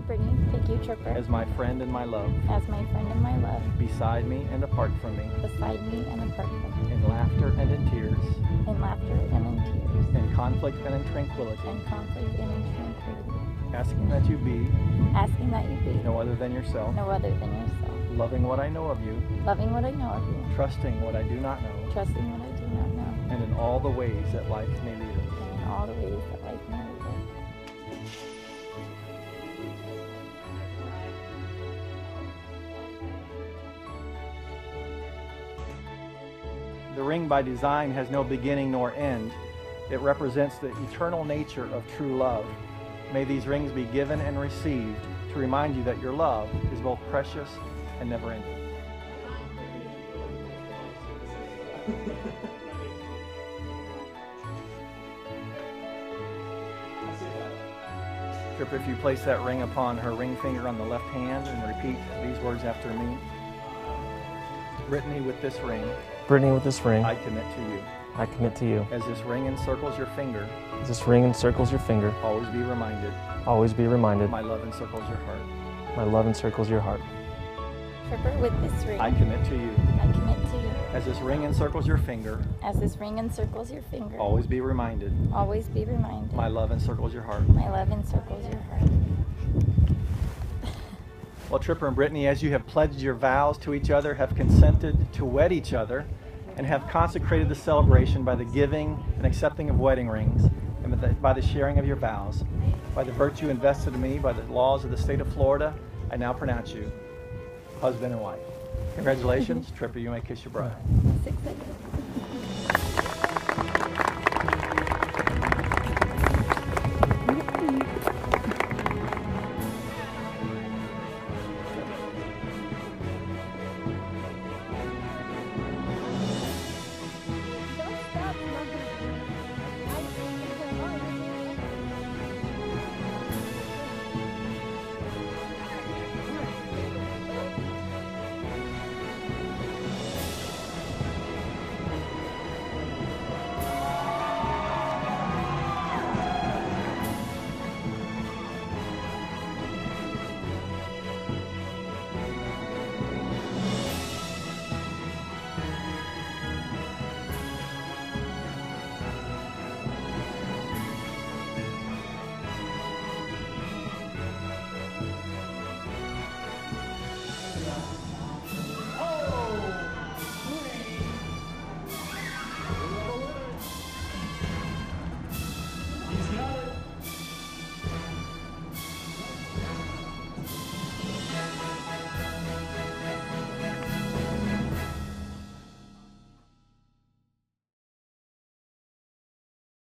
Brittney. Thank you, Tripper. as my friend and my love, as my friend and my love, beside me and apart from me, beside me and apart from me, in laughter and in tears, in laughter and in tears, in conflict and in tranquility, in conflict and in tranquility, asking that you be. Asking that you be. No other than yourself, no other than yourself, loving what I know of you, loving what I know of you, trusting what I do not know, trusting what I do not know, and in all the ways that life may lead us. and in all the ways that life may lead us. The ring by design has no beginning nor end. It represents the eternal nature of true love. May these rings be given and received to remind you that your love is both precious and never ending. Trip, if you place that ring upon her ring finger on the left hand and repeat these words after me. Brittney, with this ring, Brittney, with this ring, I commit to you. I commit to you. As this ring encircles your finger, As this ring encircles your finger, always be reminded always be reminded my love encircles your heart. my love encircles your heart. Tripper, with this ring, I commit to you. I commit to you. As this ring encircles your finger, As this ring encircles your finger, always be reminded always be reminded my love encircles your heart. my love encircles your heart. Tripper and Brittney, as you have pledged your vows to each other, have consented to wed each other, and have consecrated the celebration by the giving and accepting of wedding rings, and by the, by the sharing of your vows, by the virtue invested in me by the laws of the state of Florida, I now pronounce you husband and wife. Congratulations, Tripper. You may kiss your bride.